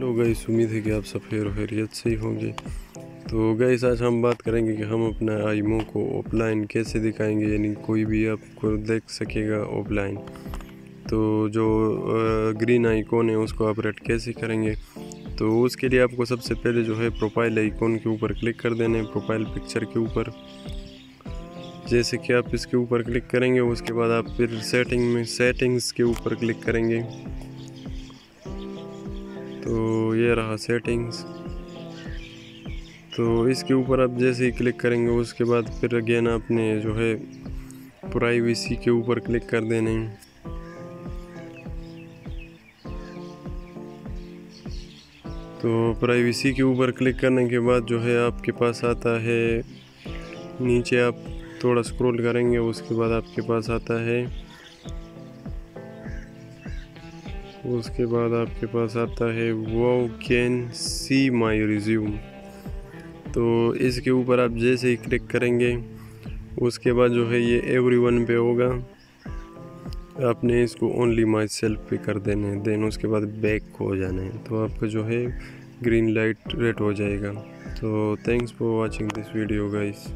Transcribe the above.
Hello guys उम्मीद है कि आप सब खैर खैरियत से ही होंगे। तो गाइस आज हम बात करेंगे कि हम अपना आईमो को ऑफलाइन कैसे दिखाएँगे, यानी कोई भी आपको देख सकेगा ऑफलाइन तो जो ग्रीन आइकॉन है, उसको ऑपरेट कैसे करेंगे? तो उसके लिए आपको सबसे पहले जो है प्रोफ़ाइल आइकॉन के ऊपर क्लिक कर देना है प्रोफ़ाइल पिक्चर के ऊपर। जैसे कि आप इसके ऊपर क्लिक करेंगे, उसके बाद आप फिर सेटिंग में सेटिंग्स के ऊपर क्लिक करेंगे। तो ये रहा सेटिंग्स तो इसके ऊपर आप जैसे ही क्लिक करेंगे, उसके बाद फिर अगेन आपने जो है प्राइवेसी के ऊपर क्लिक कर देने तो प्राइवेसी के ऊपर क्लिक करने के बाद जो है आपके पास आता है, नीचे आप थोड़ा स्क्रॉल करेंगे, उसके बाद आपके पास आता है उसके बाद आपके पास आता है वो कैन सी माई रिज्यूम तो इसके ऊपर आप जैसे ही क्लिक करेंगे, उसके बाद जो है ये एवरी वन पे होगा। आपने इसको ओनली माई सेल्फ पे कर देना है। देन उसके बाद बैक हो जाना है। तो आपका जो है ग्रीन लाइट रेड हो जाएगा। तो thanks for watching this video guys